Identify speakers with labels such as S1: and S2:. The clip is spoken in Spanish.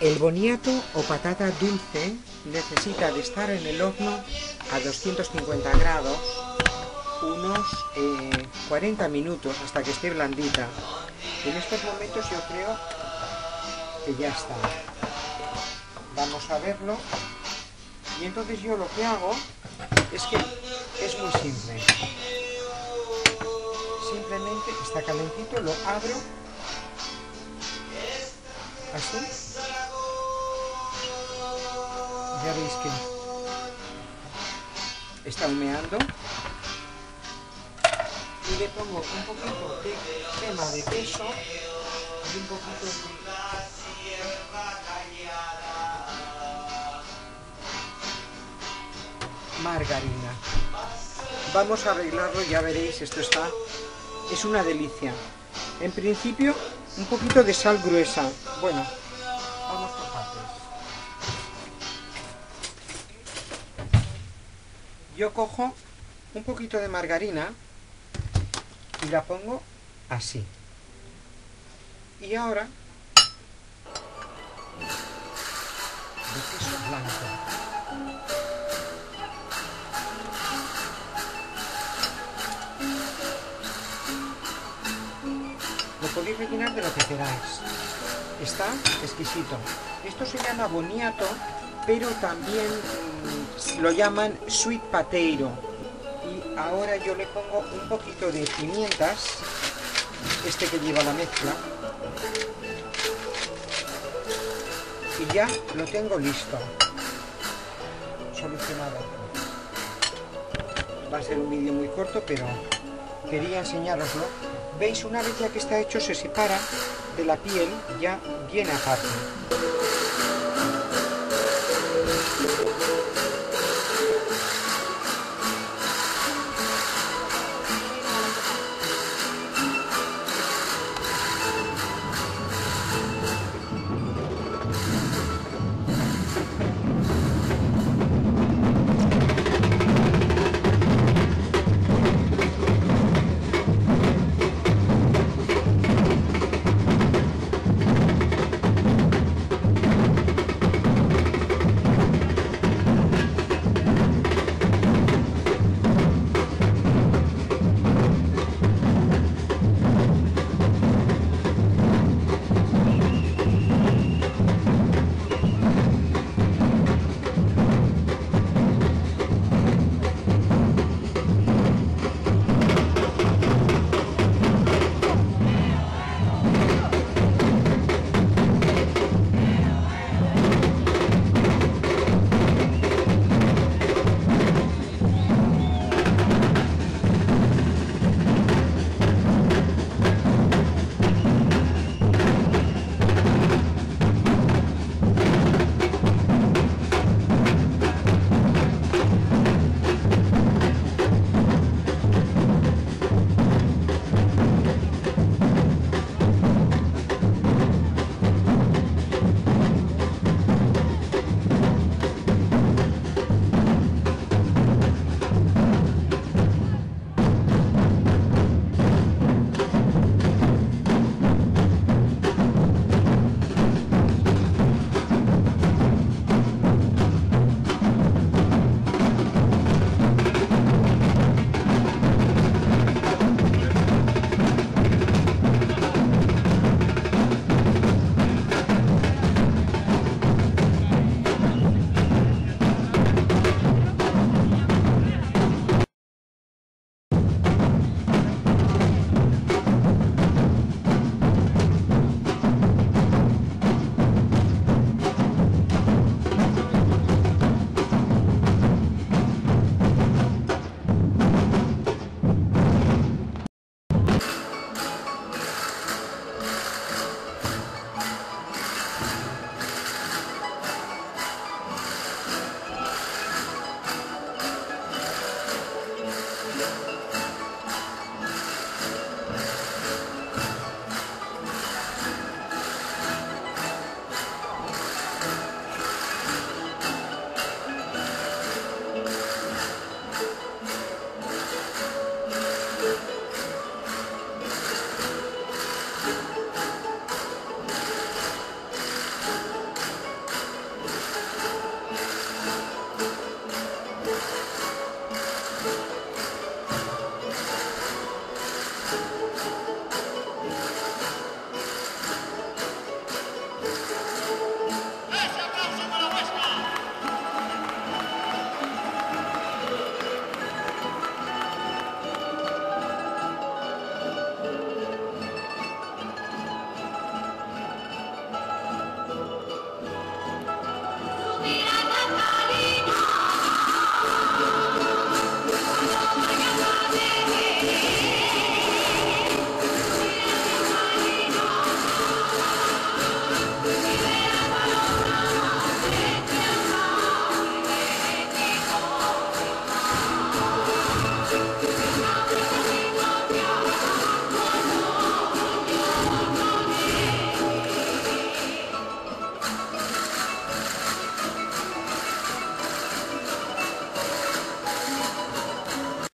S1: El boniato o patata dulce necesita de estar en el horno a 250 grados unos 40 eh, minutos hasta que esté blandita. En estos momentos yo creo que ya está. Vamos a verlo. Y entonces yo lo que hago es que es muy simple. Simplemente está calentito, lo abro así. Veis que está humeando y le pongo un poquito de crema de queso y un poquito de margarina. Vamos a arreglarlo, ya veréis, esto está, es una delicia. En principio, un poquito de sal gruesa. Bueno, vamos por partes. Yo cojo un poquito de margarina y la pongo así. Y ahora de queso blanco. Lo podéis rellenar de lo que queráis. Está exquisito. Esto se llama boniato, pero también lo llaman sweet potato ahora yo le pongo un poquito de pimientas, este que lleva la mezcla, y ya lo tengo listo, solucionado. Va a ser un vídeo muy corto, pero quería enseñaroslo. Veis, una vez ya que está hecho, se separa de la piel ya bien aparte.